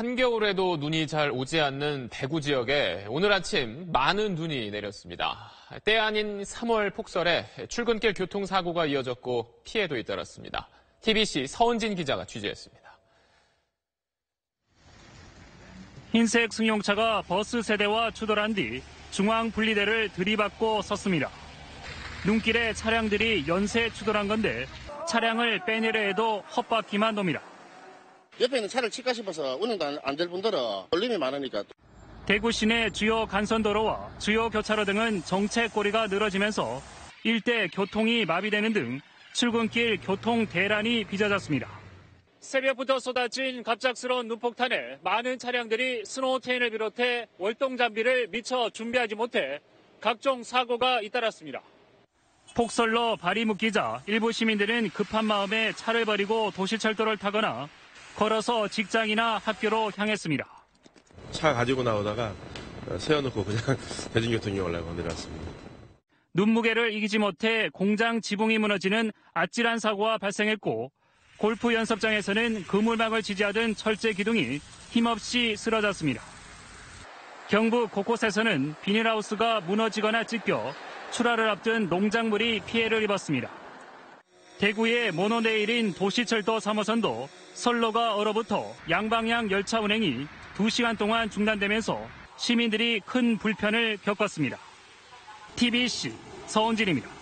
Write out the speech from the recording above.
한겨울에도 눈이 잘 오지 않는 대구 지역에 오늘 아침 많은 눈이 내렸습니다. 때 아닌 3월 폭설에 출근길 교통사고가 이어졌고 피해도 잇따랐습니다. TBC 서은진 기자가 취재했습니다. 흰색 승용차가 버스 세대와 추돌한 뒤 중앙 분리대를 들이받고 섰습니다. 눈길에 차량들이 연쇄 추돌한 건데 차량을 빼내려 해도 헛바퀴만 돕니다. 옆에 있는 차를 칠까 싶어서 운행도 안 될 분들은 걸림이 많으니까 대구 시내 주요 간선도로와 주요 교차로 등은 정체거리가 늘어지면서 일대 교통이 마비되는 등 출근길 교통 대란이 빚어졌습니다. 새벽부터 쏟아진 갑작스러운 눈폭탄에 많은 차량들이 스노우체인을 비롯해 월동 장비를 미처 준비하지 못해 각종 사고가 잇따랐습니다. 폭설로 발이 묶이자 일부 시민들은 급한 마음에 차를 버리고 도시철도를 타거나 걸어서 직장이나 학교로 향했습니다. 차 가지고 나오다가 세워놓고 그냥 대중교통 이용하려고 내려왔습니다. 눈무게를 이기지 못해 공장 지붕이 무너지는 아찔한 사고가 발생했고 골프 연습장에서는 그물망을 지지하던 철제 기둥이 힘없이 쓰러졌습니다. 경북 곳곳에서는 비닐하우스가 무너지거나 찢겨 출하를 앞둔 농작물이 피해를 입었습니다. 대구의 모노레일인 도시철도 3호선도 선로가 얼어붙어 양방향 열차 운행이 2시간 동안 중단되면서 시민들이 큰 불편을 겪었습니다. TBC 서은진입니다.